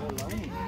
Hello.